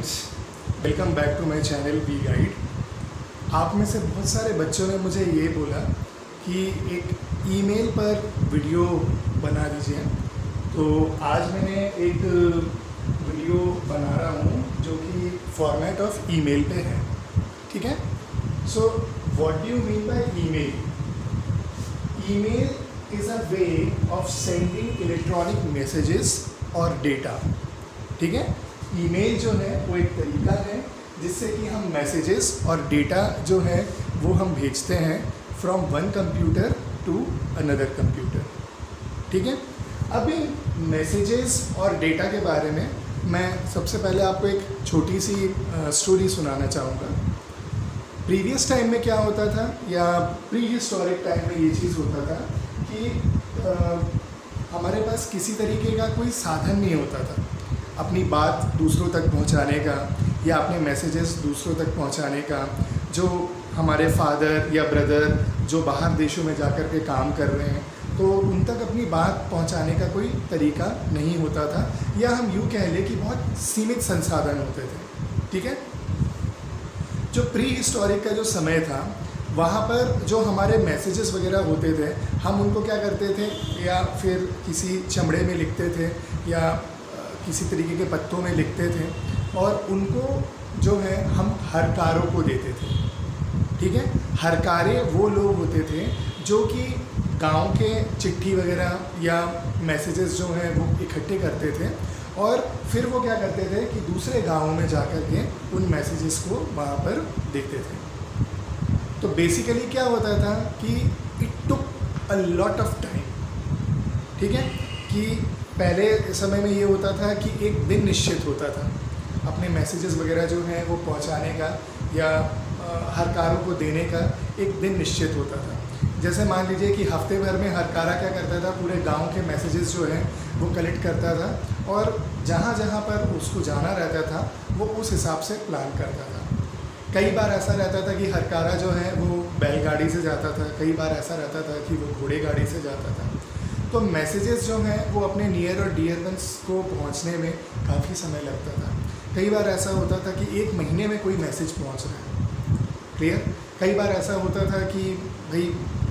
Friends welcome back to my channel be guide आप में से बहुत सारे बच्चों ने मुझे ये बोला कि एक ईमेल पर वीडियो बना दीजिए। तो आज मैंने एक वीडियो बना रहा हूँ जो कि फॉर्मेट ऑफ़ ईमेल पे है। ठीक है? So what do you mean by email email is a way of sending electronic messages और डेटा ठीक है? ईमेल जो है वो एक तरीका है जिससे कि हम मैसेजेस और डेटा जो है वो हम भेजते हैं from one computer to another computer ठीक है? अब इन मैसेजेस और डेटा के बारे में मैं सबसे पहले आपको एक छोटी सी स्टोरी सुनाना चाहूँगा। प्रीवियस टाइम में क्या होता था या प्री हिस्टोरिक टाइम में ये चीज़ होता था कि आ, हमारे पास किसी तरीके का कोई साधन नहीं होता था। अपनी बात दूसरों तक पहुँचाने का, या अपने मैसेजेस दूसरों तक पहुँचाने का, जो हमारे फादर या ब्रदर जो बाहर देशों में जाकर के काम कर रहे हैं तो उन तक अपनी बात पहुँचाने का कोई तरीका नहीं होता था। या हम यूँ कह लें कि बहुत सीमित संसाधन होते थे, ठीक है? जो प्री हिस्टोरिक का जो समय था, वहाँ पर जो हमारे मैसेजेस वगैरह होते थे, हम उनको क्या करते थे, या फिर किसी चमड़े में लिखते थे, या किसी तरीके के पत्तों में लिखते थे और उनको जो है हम हरकारों को देते थे। ठीक है? हरकारे वो लोग होते थे जो कि गाँव के चिट्ठी वगैरह या मैसेजेस जो हैं वो इकट्ठे करते थे और फिर वो क्या करते थे कि दूसरे गाँव में जा कर के उन मैसेजेस को वहाँ पर देते थे। तो बेसिकली क्या होता था कि it took a lot of time ठीक है? कि पहले समय में ये होता था कि एक दिन निश्चित होता था। अपने मैसेजेस वगैरह जो हैं वो पहुँचाने का या हर कारों को देने का एक दिन निश्चित होता था। जैसे मान लीजिए कि हफ़्ते भर में हर कारा क्या करता था, पूरे गाँव के मैसेजेस जो हैं वो कलेक्ट करता था और जहाँ जहाँ पर उसको जाना रहता था, वो उस हिसाब से प्लान करता था। कई बार ऐसा रहता था कि हर कारा जो है वो बैलगाड़ी से जाता था, कई बार ऐसा रहता था कि वो घोड़े गाड़ी से जाता था। तो मैसेजेस जो हैं, वो अपने नियर और डियर वंस को पहुँचने में काफ़ी समय लगता था। कई बार ऐसा होता था कि एक महीने में कोई मैसेज पहुँच रहा है। क्लियर कई बार ऐसा होता था कि भाई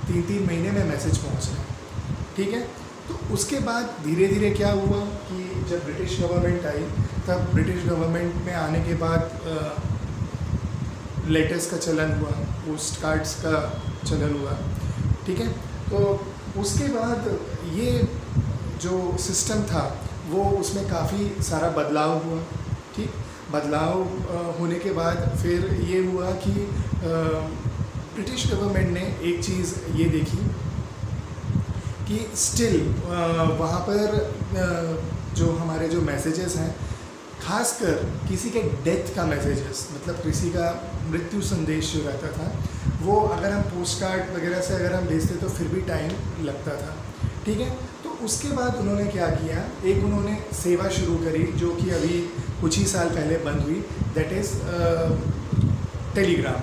तीन तीन महीने में मैसेज पहुँच रहा है। ठीक है? तो उसके बाद धीरे धीरे क्या हुआ कि जब ब्रिटिश गवर्नमेंट आई, तब ब्रिटिश गवर्नमेंट में आने के बाद लेटर्स का चलन हुआ पोस्ट कार्ड्स का चलन हुआ। ठीक है? तो उसके बाद ये जो सिस्टम था, वो उसमें काफ़ी सारा बदलाव हुआ, ठीक? बदलाव होने के बाद फिर ये हुआ कि ब्रिटिश गवर्नमेंट ने एक चीज़ ये देखी कि स्टिल वहाँ पर जो हमारे जो मैसेजेस हैं, खासकर किसी के डेथ का मैसेजेस मतलब किसी का मृत्यु संदेश जो रहता था, वो अगर हम पोस्ट कार्ड वगैरह से अगर हम भेजते तो फिर भी टाइम लगता था। ठीक है? तो उसके बाद उन्होंने क्या किया? एक उन्होंने सेवा शुरू करी, जो कि अभी कुछ ही साल पहले बंद हुई। दैट इज़ टेलीग्राम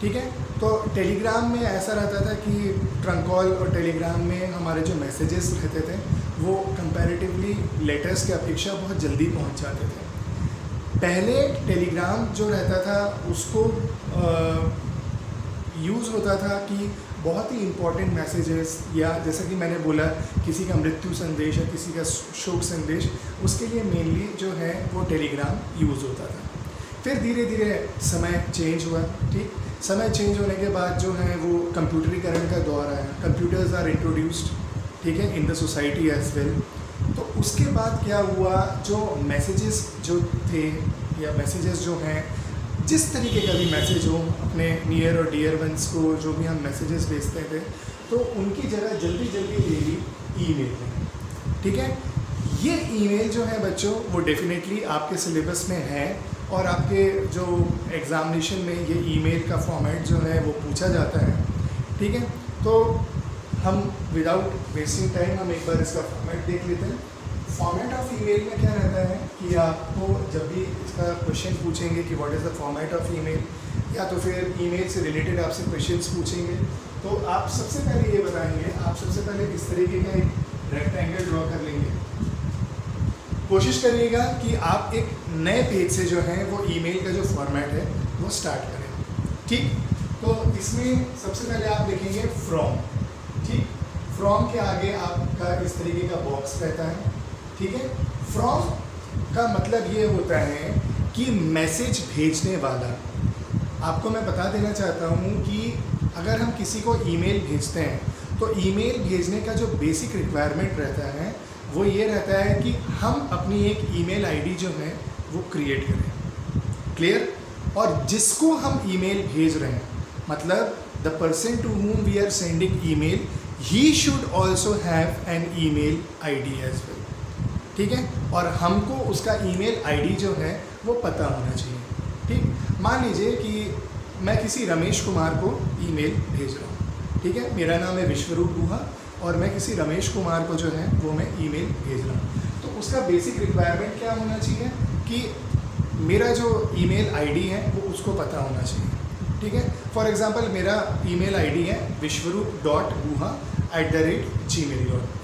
ठीक है? तो टेलीग्राम में ऐसा रहता था कि ट्रंक कॉल और टेलीग्राम में हमारे जो मैसेजेस रहते थे, वो कंपैरेटिवली लेटर्स के अपेक्षा बहुत जल्दी पहुँच जाते थे। पहले टेलीग्राम जो रहता था, उसको यूज़ होता था कि बहुत ही इम्पोर्टेंट मैसेजेस या जैसा कि मैंने बोला, किसी का मृत्यु संदेश या किसी का शोक संदेश, उसके लिए मेनली जो है, वो टेलीग्राम यूज़ होता था। फिर धीरे धीरे समय चेंज हुआ, ठीक? समय चेंज होने के बाद जो है, वो कंप्यूटरीकरण का दौर आया। कंप्यूटर्स आर इंट्रोड्यूस्ड ठीक है in the society as well तो उसके बाद क्या हुआ, जो मैसेजेस जो थे, या मैसेजेस जो हैं जिस तरीके का भी मैसेज हो, अपने नियर और डियर वंस को जो भी हम मैसेजेस भेजते थे तो उनकी जगह जल्दी जल्दी ले ली ईमेल में ठीक है? ये ईमेल जो है बच्चों, वो डेफिनेटली आपके सिलेबस में है और आपके जो एग्ज़ामिनेशन में ये ईमेल का फॉर्मेट जो है, वो पूछा जाता है। ठीक है? तो हम विदाउट वेस्टिंग टाइम हम एक बार इसका फॉर्मेट देख लेते हैं। फॉर्मेट ऑफ़ ईमेल में क्या रहता है कि आपको जब भी इसका क्वेश्चन पूछेंगे कि what is the format of email या तो फिर ईमेल से रिलेटेड आपसे क्वेश्चंस पूछेंगे। तो आप सबसे पहले ये बताएँगे, आप सबसे पहले इस तरीके का एक रेक्टेंगल ड्रॉ कर लेंगे। कोशिश करिएगा कि आप एक नए पेज से जो है, वो ईमेल का जो फॉर्मेट है, वो स्टार्ट करें। ठीक? तो इसमें सबसे पहले आप लिखेंगे फ्रॉम ठीक? फ्रॉम के आगे आपका इस तरीके का बॉक्स रहता है। ठीक है? फ्रॉम का मतलब ये होता है कि मैसेज भेजने वाला। आपको मैं बता देना चाहता हूँ कि अगर हम किसी को ईमेल भेजते हैं तो ईमेल भेजने का जो बेसिक रिक्वायरमेंट रहता है, वो ये रहता है कि हम अपनी एक ईमेल आईडी जो है, वो क्रिएट करें। क्लियर और जिसको हम ईमेल भेज रहे हैं मतलब the person to whom we are sending email he should also have an email ID as well ठीक है? और हमको उसका ईमेल आईडी जो है, वो पता होना चाहिए। ठीक? मान लीजिए कि मैं किसी रमेश कुमार को ईमेल भेज रहा हूँ। ठीक है? मेरा नाम है विश्वरूप गुहा और मैं किसी रमेश कुमार को जो है, वो मैं ईमेल भेज रहा हूँ। तो उसका बेसिक रिक्वायरमेंट क्या होना चाहिए? कि मेरा जो ईमेल आईडी है, वो उसको पता होना चाहिए। ठीक है? फॉर एग्ज़ाम्पल मेरा ईमेल आईडी है Vishwarup dot Guha at the rate Gmail dot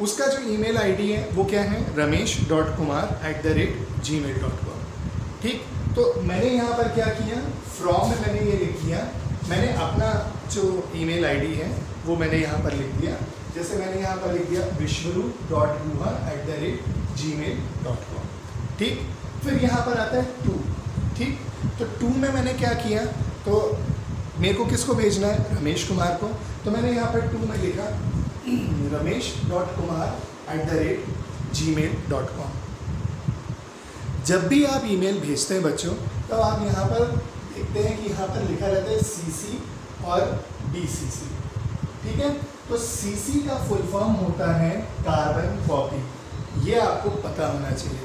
उसका जो ईमेल आईडी है, वो क्या है? Ramesh dot Kumar at the rate Gmail dot com ठीक? तो मैंने यहाँ पर क्या किया? फ्रॉम में मैंने ये लिख दिया। मैंने अपना जो ईमेल आईडी है, वो मैंने यहाँ पर लिख दिया। जैसे मैंने यहाँ पर लिख दिया Vishwarup dot Guha at the rate Gmail dot com ठीक? फिर यहाँ पर आता है टू ठीक? तो टू में मैंने क्या किया? तो मेरे को किसको भेजना है? रमेश कुमार को। तो मैंने यहाँ पर टू में लिखा। Ramesh dot Kumar at the rate Gmail dot com जब भी आप ईमेल भेजते हैं बच्चों तो आप यहाँ पर देखते हैं कि यहाँ पर लिखा रहता है सी सी और बी सी सी ठीक है? तो सी सी का फुल फॉर्म होता है कार्बन कॉपी ये आपको पता होना चाहिए।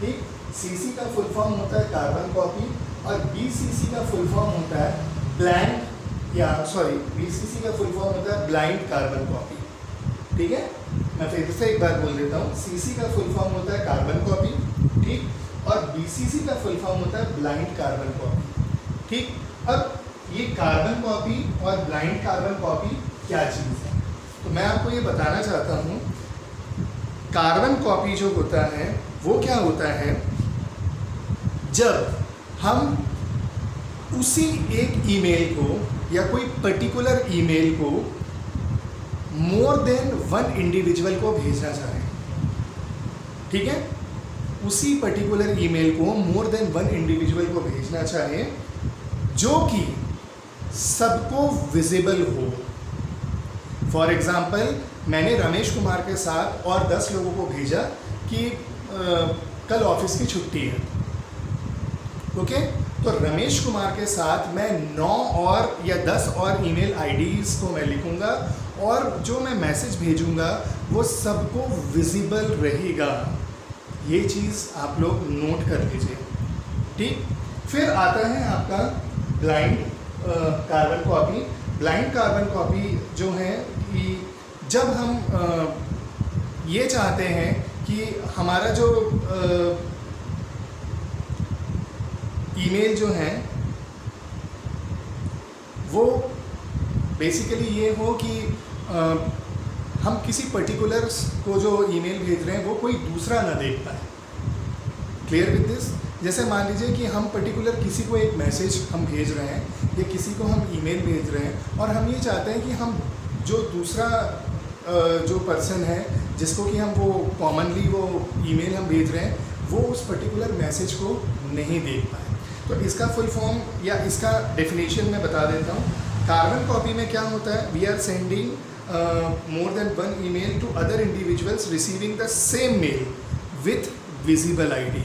ठीक? सी सी का फुल फॉर्म होता है कार्बन कॉपी और बी सी सी का फुल फॉर्म होता है ब्लैंक या सॉरी बी सी सी का फुल फॉर्म होता है ब्लाइंड कार्बन कॉपी ठीक है? मैं फिर से एक बार बोल देता हूँ। सीसी का फुल फॉर्म होता है कार्बन कॉपी ठीक? और बीसीसी का फुल फॉर्म होता है ब्लाइंड कार्बन कॉपी ठीक? अब ये कार्बन कॉपी और ब्लाइंड कार्बन कॉपी क्या चीज़ है? तो मैं आपको ये बताना चाहता हूँ कार्बन कॉपी जो होता है, वो क्या होता है? जब हम उसी एक ईमेल को या कोई पर्टिकुलर ईमेल को मोर देन वन इंडिविजुअल को भेजना चाहें ठीक है? उसी पर्टिकुलर ईमेल को मोर देन वन इंडिविजुअल को भेजना चाहें जो कि सबको विजिबल हो। फॉर एग्ज़ाम्पल मैंने रमेश कुमार के साथ और दस लोगों को भेजा कि आ, कल ऑफ़िस की छुट्टी है। Okay okay? तो रमेश कुमार के साथ मैं नौ और या दस और ईमेल आईडीज को मैं लिखूँगा और जो मैं मैसेज भेजूँगा वो सबको विजिबल रहेगा। ये चीज़ आप लोग नोट कर लीजिए। ठीक? फिर आता है आपका blind carbon copy blind carbon copy जो है कि जब हम आ, ये चाहते हैं कि हमारा जो ईमेल जो है वो बेसिकली ये हो कि हम किसी पर्टिकुलर को जो ईमेल भेज रहे हैं, वो कोई दूसरा ना देख पाए। क्लियर विद दिस जैसे मान लीजिए कि हम पर्टिकुलर किसी को एक मैसेज हम भेज रहे हैं, या किसी को हम ईमेल भेज रहे हैं, और हम ये चाहते हैं कि हम जो दूसरा जो पर्सन है, जिसको कि हम वो कॉमनली वो ईमेल हम भेज रहे हैं, वो उस पर्टिकुलर मैसेज को नहीं देख पाए। तो इसका फुल फॉर्म या इसका डेफिनेशन मैं बता देता हूँ। कार्बन कॉपी में क्या होता है? We are sending more than one email to other individuals receiving the same mail with visible ID.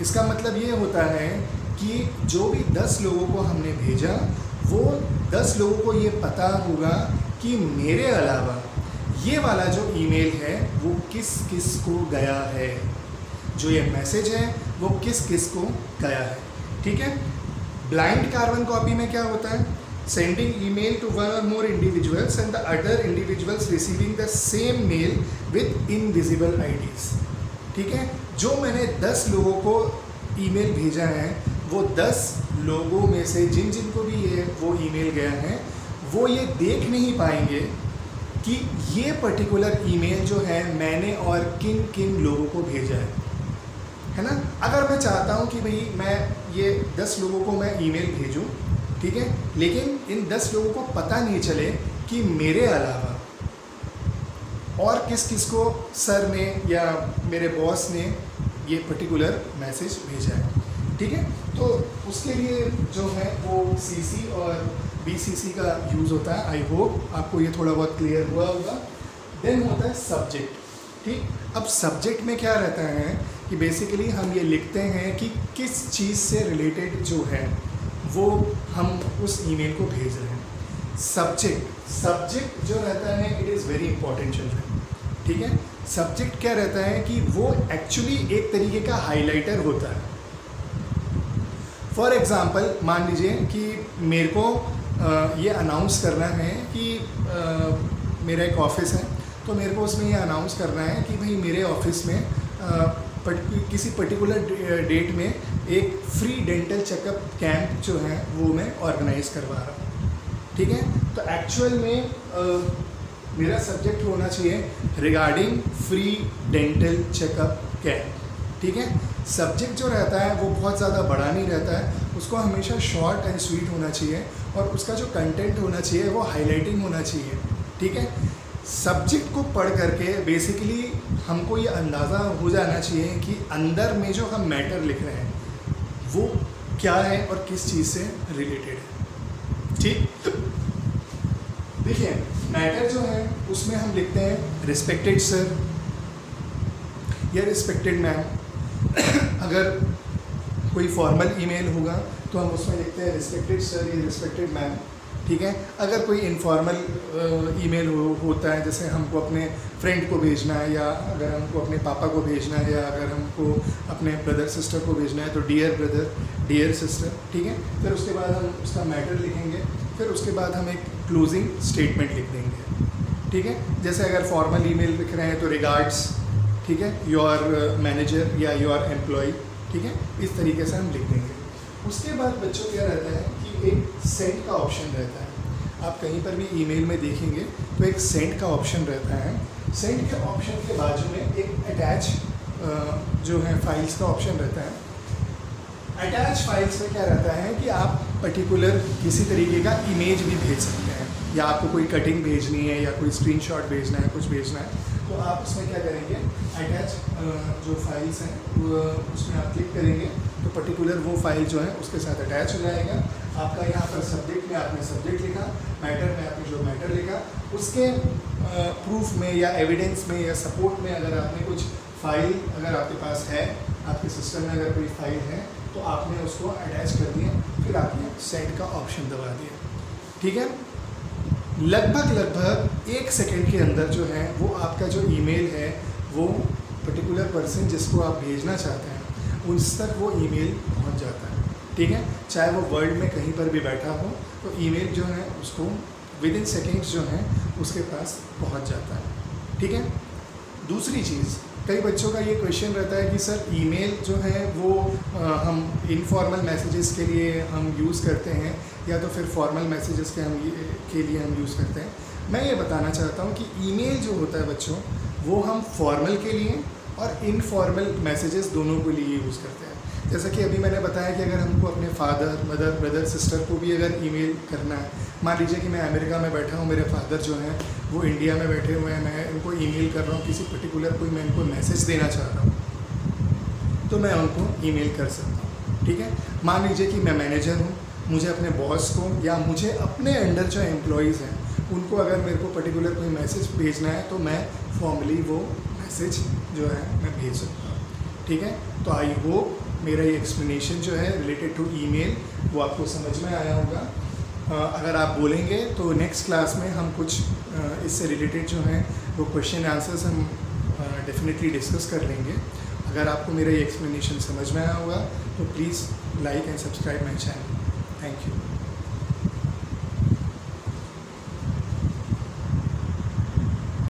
इसका मतलब ये होता है कि जो भी दस लोगों को हमने भेजा, वो दस लोगों को ये पता होगा कि मेरे अलावा ये वाला जो ईमेल है, वो किस किस को गया है। जो ये मैसेज है, वो किस किस को गया है। ठीक है? ब्लाइंड कार्बन कॉपी में क्या होता है? Sending email to one or more individuals and the other individuals receiving the same mail with invisible IDs ठीक है? जो मैंने 10 लोगों को ईमेल भेजा है, वो 10 लोगों में से जिन जिन को भी ये, वो ईमेल गया है, वो ये देख नहीं पाएँगे कि ये पर्टिकुलर ईमेल जो है मैंने और किन किन लोगों को भेजा है। है ना? अगर मैं चाहता हूँ कि भाई मैं ये दस लोगों को मैं ईमेल भेजूँ ठीक है? लेकिन इन दस लोगों को पता नहीं चले कि मेरे अलावा और किस किस को सर ने या मेरे बॉस ने ये पर्टिकुलर मैसेज भेजा है। ठीक है? तो उसके लिए जो है वो सी और बीसीसी का यूज़ होता है। आई होप आपको ये थोड़ा बहुत क्लियर हुआ होगा। देन होता है सब्जेक्ट ठीक? अब सब्जेक्ट में क्या रहता है कि बेसिकली हम ये लिखते हैं कि किस चीज़ से रिलेटेड जो है वो हम उस ईमेल को भेज रहे हैं। सब्जेक्ट सब्जेक्ट जो रहता है it is very important children ठीक है? सब्जेक्ट क्या रहता है कि वो एक्चुअली एक तरीके का हाइलाइटर होता है। फॉर एग्ज़ाम्पल मान लीजिए कि मेरे को ये अनाउंस करना है कि मेरा एक ऑफ़िस है तो मेरे को उसमें ये अनाउंस करना है कि भाई मेरे ऑफ़िस में पट, किसी पर्टिकुलर डेट में एक फ्री डेंटल चेकअप कैंप जो है वो मैं ऑर्गेनाइज करवा रहा हूँ। ठीक है? तो एक्चुअल में आ, मेरा सब्जेक्ट होना चाहिए regarding free dental checkup camp ठीक है? सब्जेक्ट जो रहता है वो बहुत ज़्यादा बड़ा नहीं रहता है। उसको हमेशा शॉर्ट एंड स्वीट होना चाहिए और उसका जो कंटेंट होना चाहिए वो हाईलाइटिंग होना चाहिए। ठीक है? सब्जेक्ट को पढ़ करके बेसिकली हमको ये अंदाज़ा हो जाना चाहिए कि अंदर में जो हम मैटर लिख रहे हैं, वो क्या है और किस चीज़ से रिलेटेड है। ठीक? देखिए मैटर जो है, उसमें हम लिखते हैं रिस्पेक्टेड सर या रिस्पेक्टेड मैम अगर कोई फॉर्मल ईमेल होगा तो हम उसमें लिखते हैं रिस्पेक्टेड सर या रिस्पेक्टेड मैम ठीक है? अगर कोई इनफॉर्मल ईमेल हो, होता है, जैसे हमको अपने फ्रेंड को भेजना है, या अगर हमको अपने पापा को भेजना है, या अगर हमको अपने ब्रदर सिस्टर को भेजना है तो डियर ब्रदर डियर सिस्टर ठीक है? फिर उसके बाद हम उसका मैटर लिखेंगे, फिर उसके बाद हम एक क्लोजिंग स्टेटमेंट लिख देंगे, ठीक है? जैसे अगर फॉर्मल ईमेल लिख रहे हैं तो रिगार्ड्स ठीक है? योर मैनेजर या योर एम्प्लॉय ठीक है? इस तरीके से हम लिख देंगे। उसके बाद बच्चों क्या रहता है? एक सेंड का ऑप्शन रहता है। आप कहीं पर भी ईमेल में देखेंगे तो एक सेंड का ऑप्शन रहता है। सेंड के ऑप्शन के बाजू में एक अटैच जो है फाइल्स का ऑप्शन रहता है। अटैच फाइल्स में क्या रहता है कि आप पर्टिकुलर किसी तरीके का इमेज भी भेज सकते हैं। या आपको कोई कटिंग भेजनी है, या कोई स्क्रीनशॉट भेजना है, कुछ भेजना है तो आप उसमें क्या करेंगे? अटैच जो फाइल्स हैं उसमें आप क्लिक करेंगे तो पर्टिकुलर वो फ़ाइल जो है, उसके साथ अटैच हो जाएगा। आपका यहाँ पर सब्जेक्ट में आपने सब्जेक्ट लिखा मैटर में आपने जो मैटर लिखा, उसके प्रूफ में या एविडेंस में या सपोर्ट में अगर आपने कुछ फ़ाइल अगर आपके पास है, आपके सिस्टम में अगर कोई फ़ाइल है तो आपने उसको अटैच कर दिया, फिर आपने सेंड का ऑप्शन दबा दिया। ठीक है? लगभग लगभग एक सेकेंड के अंदर जो है, वो आपका जो ईमेल है, वो पर्टिकुलर पर्सन जिसको आप भेजना चाहते हैं उस तक वो ईमेल पहुँच जाता है। ठीक है? चाहे वो वर्ल्ड में कहीं पर भी बैठा हो तो ईमेल जो है उसको विद इन सेकेंड्स जो है उसके पास पहुँच जाता है। ठीक है? दूसरी चीज़ कई बच्चों का ये क्वेश्चन रहता है कि सर ईमेल जो है वो आ, हम इनफॉर्मल मैसेजेस के लिए हम यूज़ करते हैं या तो फिर फॉर्मल मैसेजेस के हम के लिए हम यूज़ करते हैं? मैं ये बताना चाहता हूँ कि ईमेल जो होता है बच्चों वो हम फॉर्मल के लिए और इनफॉर्मल मैसेजेस दोनों के लिए यूज़ करते हैं। जैसा कि अभी मैंने बताया कि अगर हमको अपने फादर मदर ब्रदर सिस्टर को भी अगर ईमेल करना है, मान लीजिए कि मैं अमेरिका में बैठा हूँ, मेरे फादर जो हैं, वो इंडिया में बैठे हुए हैं, मैं उनको ईमेल कर रहा हूँ, किसी पर्टिकुलर कोई मैं उनको मैसेज देना चाह रहा हूँ तो मैं उनको ईमेल कर सकता हूँ। ठीक है? मान लीजिए कि मैं मैनेजर हूँ, मुझे अपने बॉस को या मुझे अपने अंडर जो एम्प्लॉयज़ हैं, उनको अगर मेरे को पर्टिकुलर कोई मैसेज भेजना है तो मैं फॉर्मली वो मैसेज जो है, मैं भेज सकता हूँ। ठीक है? तो आई होप मेरा ये एक्सप्लेनेशन जो है रिलेटेड टू ईमेल वो आपको समझ में आया होगा। अगर आप बोलेंगे तो नेक्स्ट क्लास में हम कुछ इससे रिलेटेड जो हैं, वो क्वेश्चन आंसर्स हम डेफिनेटली डिस्कस कर लेंगे। अगर आपको मेरा ये एक्सप्लेनेशन समझ में आया होगा तो please like and subscribe my channel